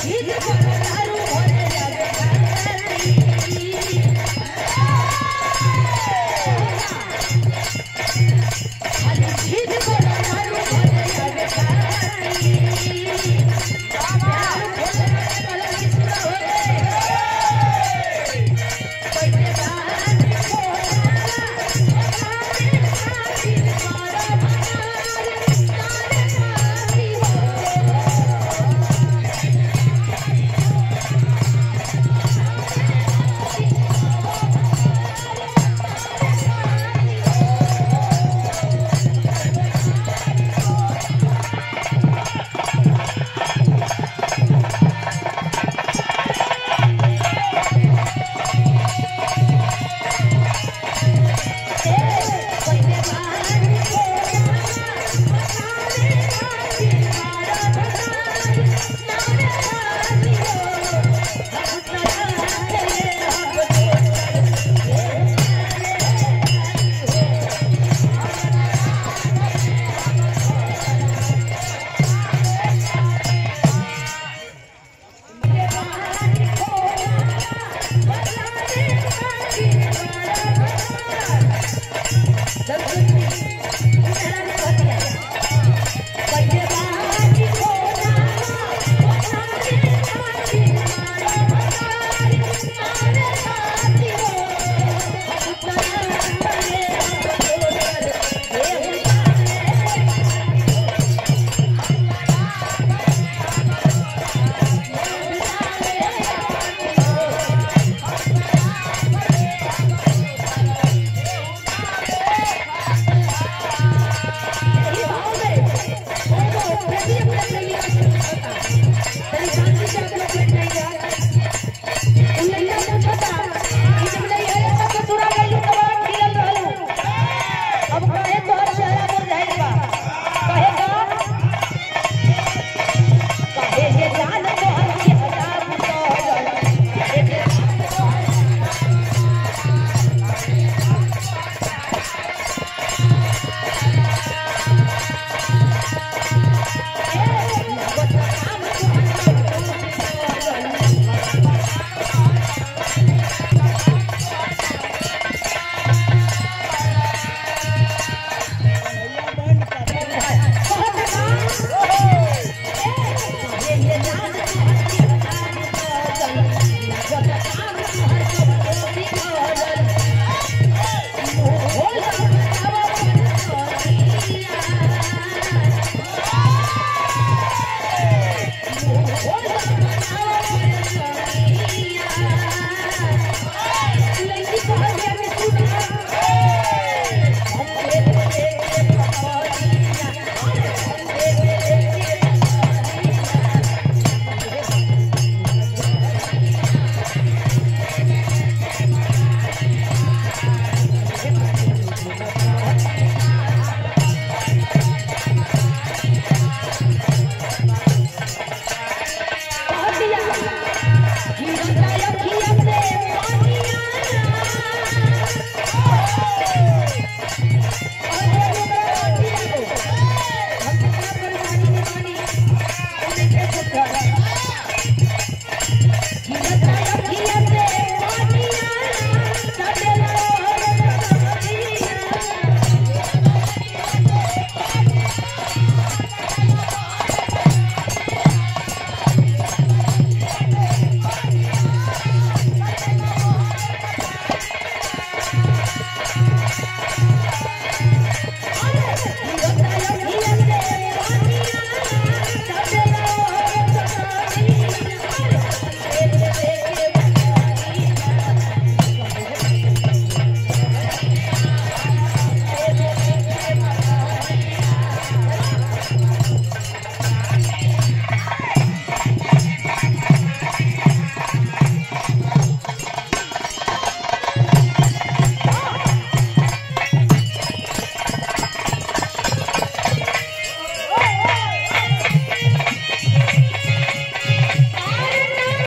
Ini Hey!